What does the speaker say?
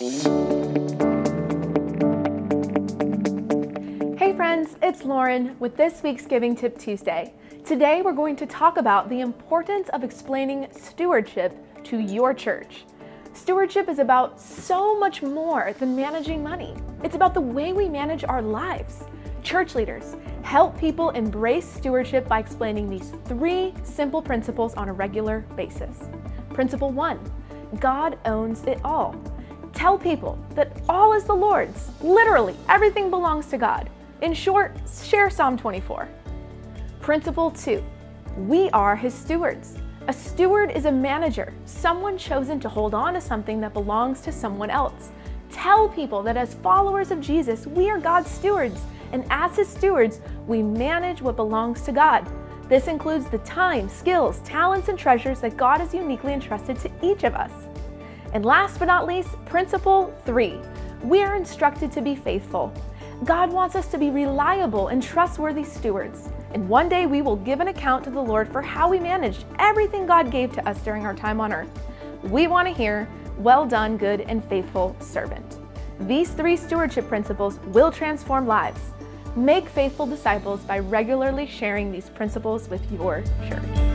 Hey friends, it's Lauren with this week's Giving Tip Tuesday. Today we're going to talk about the importance of explaining stewardship to your church. Stewardship is about so much more than managing money. It's about the way we manage our lives. Church leaders help people embrace stewardship by explaining these three simple principles on a regular basis. Principle one God owns it all. Tell people that all is the Lord's. Literally, everything belongs to God. In short, share Psalm 24. Principle two we are His stewards. A steward is a manager, someone chosen to hold on to something that belongs to someone else. Tell people that as followers of Jesus, we are God's stewards, and as His stewards, we manage what belongs to God. This includes the time, skills, talents, and treasures that God has uniquely entrusted to each of us. And last but not least, principle three we are instructed to be faithful. God wants us to be reliable and trustworthy stewards. And one day we will give an account to the Lord for how we managed everything God gave to us during our time on earth. We want to hear, Well done, good and faithful servant. These three stewardship principles will transform lives. Make faithful disciples by regularly sharing these principles with your church.